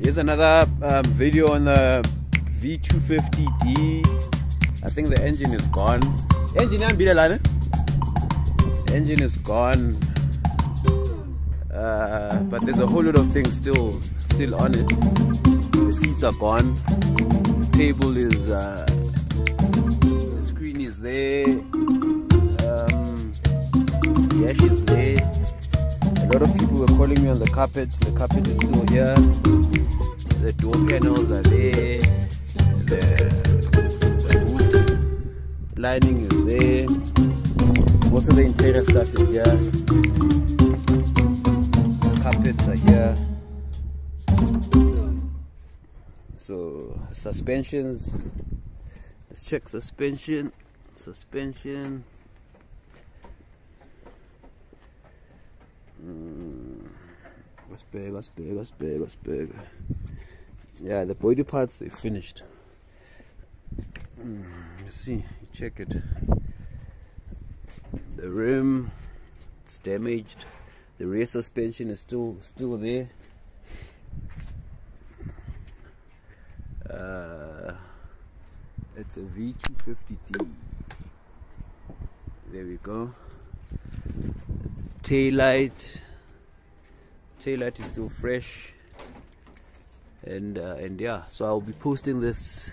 Here's another um, video on the V250D. I think the engine is gone. Engine Engine is gone. Uh, but there's a whole lot of things still still on it. The seats are gone. The Table is uh, the screen is there. Lot of people were calling me on the carpet. The carpet is still here. The door panels are there. The, the roof lining is there. Most of the interior stuff is here. Carpets are here. So suspensions. Let's check suspension. Suspension. What's big, what's big. Yeah, the body parts they finished. Mm, you see, check it. The rim, it's damaged. The rear suspension is still still there. Uh, it's a V250D. There we go tail light tail light is still fresh. And uh, and yeah so I'll be posting this.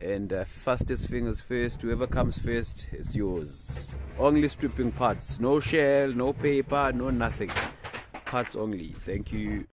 And uh, fastest fingers first. Whoever comes first it's yours. Only stripping parts. No shell no paper no nothing. Parts only. Thank you